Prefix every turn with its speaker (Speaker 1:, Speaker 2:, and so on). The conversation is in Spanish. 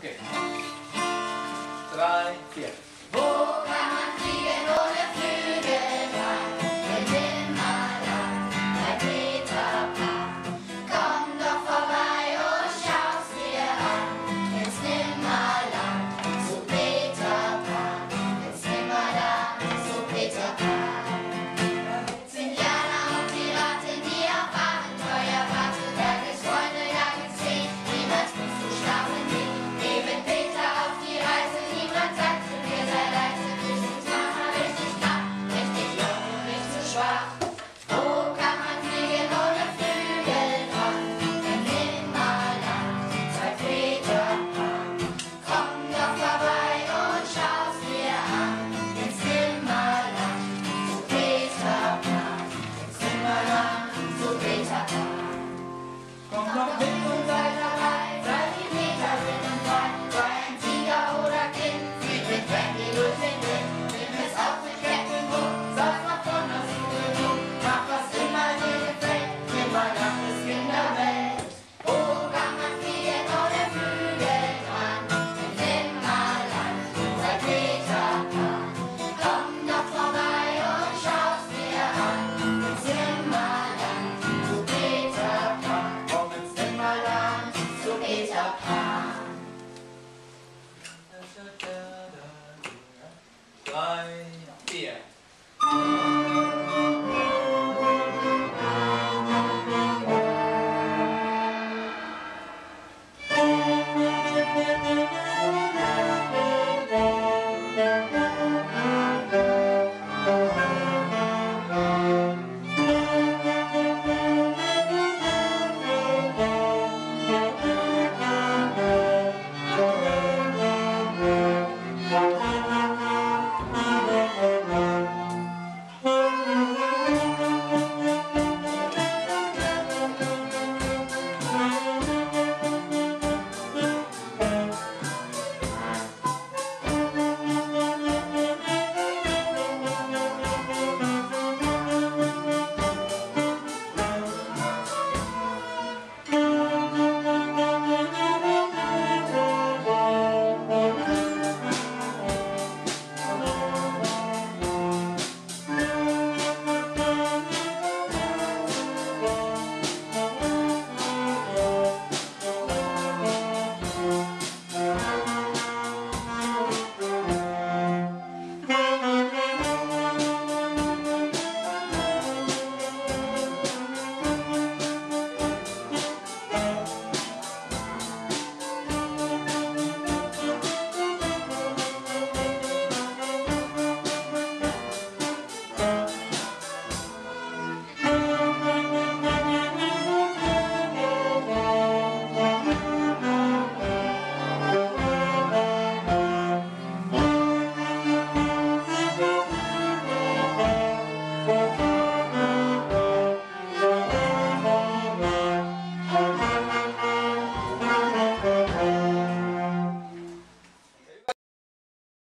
Speaker 1: Okay. Drei, vier. Drei, vier.